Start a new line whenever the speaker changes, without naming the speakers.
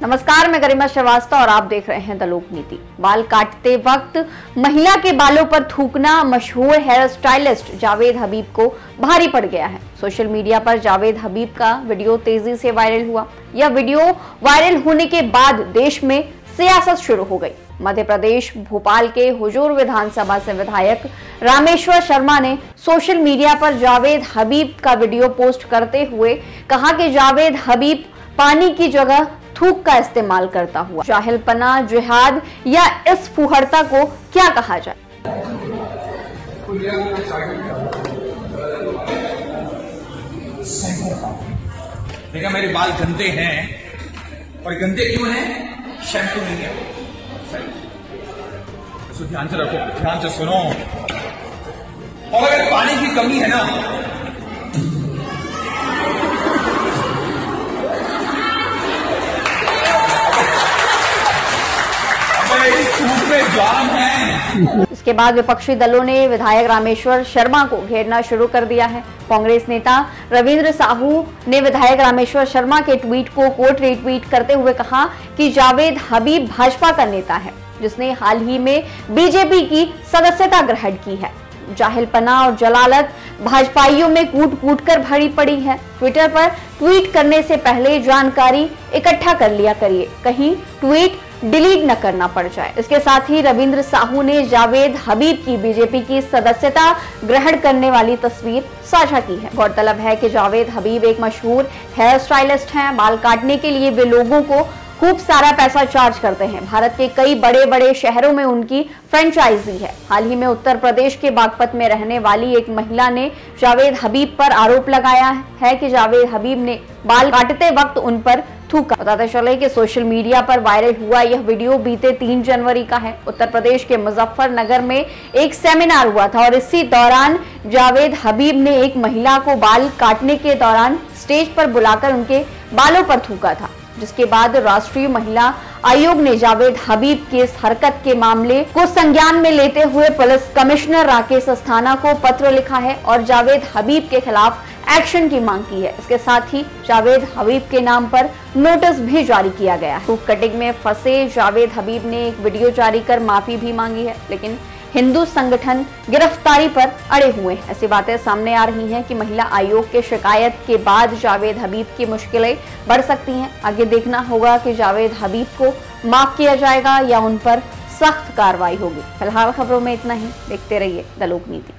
नमस्कार, मैं गरिमा श्रीवास्तव और आप देख रहे हैं द लोक नीति। बाल काटते वक्त महिला के बालों पर थूकना मशहूर हेयर स्टाइलिस्ट जावेद हबीब को भारी पड़ गया है। सोशल मीडिया पर जावेद हबीब का वीडियो तेज़ी से वायरल हुआ। यह वीडियो वायरल होने के बाद देश में सियासत शुरू हो गई। मध्य प्रदेश, भोपाल के हुजूर विधानसभा से विधायक रामेश्वर शर्मा ने सोशल मीडिया पर जावेद हबीब का वीडियो पोस्ट करते हुए कहा कि जावेद हबीब पानी की जगह थूक का इस्तेमाल करता हुआ। जाहिलपना, जिहाद या इस फुहरता को क्या कहा जाए?
देखा, मेरे बाल गंदे हैं। और गंदे क्यों हैं? शैम्पू नहीं है। इसको ध्यान से रखो, ध्यान से सुनो। और अगर पानी की कमी है ना
इसके बाद विपक्षी दलों ने विधायक रामेश्वर शर्मा को घेरना शुरू कर दिया है। कांग्रेस नेता रविंद्र साहू ने विधायक रामेश्वर शर्मा के ट्वीट को कोर्ट रिट्वीट करते हुए कहा कि जावेद हबीब भाजपा का नेता है, जिसने हाल ही में बीजेपी की सदस्यता ग्रहण की है। जाहिलपना और जलालत भाजपाइयों में कूट कूट कर भरी पड़ी है। ट्विटर पर ट्वीट करने से पहले जानकारी इकट्ठा कर लिया करिए। कहीं ट्वीट डिलीट न करना पड़ जाए। इसके साथ ही रविंद्र साहू ने जावेद हबीब की बीजेपी की सदस्यता ग्रहण करने वाली तस्वीर साझा की है। गौरतलब है कि जावेद हबीब एक मशहूर हेयर स्टाइलिस्ट हैं। बाल काटने के लिए वे लोगों को खूब सारा पैसा चार्ज करते हैं। भारत के कई बड़े बड़े शहरों में उनकी फ्रेंचाइजी है। हाल ही में उत्तर प्रदेश के बागपत में रहने वाली एक महिला ने जावेद हबीब पर आरोप लगाया है कि जावेद हबीब ने बाल काटते वक्त उन पर थूका। बताते चले कि सोशल मीडिया पर वायरल हुआ यह वीडियो बीते तीन जनवरी का है। उत्तर प्रदेश के मुजफ्फरनगर में एक सेमिनार हुआ था और इसी दौरान जावेद हबीब ने एक महिला को बाल काटने के दौरान स्टेज पर बुलाकर उनके बालों पर थूका था। जिसके बाद राष्ट्रीय महिला आयोग ने जावेद हबीब के इस हरकत के मामले को संज्ञान में लेते हुए पुलिस कमिश्नर राकेश अस्थाना को पत्र लिखा है और जावेद हबीब के खिलाफ एक्शन की मांग की है। इसके साथ ही जावेद हबीब के नाम पर नोटिस भी जारी किया गया है। कटिंग में फंसे जावेद हबीब ने एक वीडियो जारी कर माफ़ी भी मांगी है, लेकिन हिंदू संगठन गिरफ्तारी पर अड़े हुए। हैं ऐसी बातें सामने आ रही हैं कि महिला आयोग के शिकायत के बाद जावेद हबीब की मुश्किलें बढ़ सकती हैं। आगे देखना होगा कि जावेद हबीब को माफ़ किया जाएगा या उन पर सख्त कार्रवाई होगी। फ़िलहाल खबरों में इतना ही। देखते रहिए दलोक लोक नीति।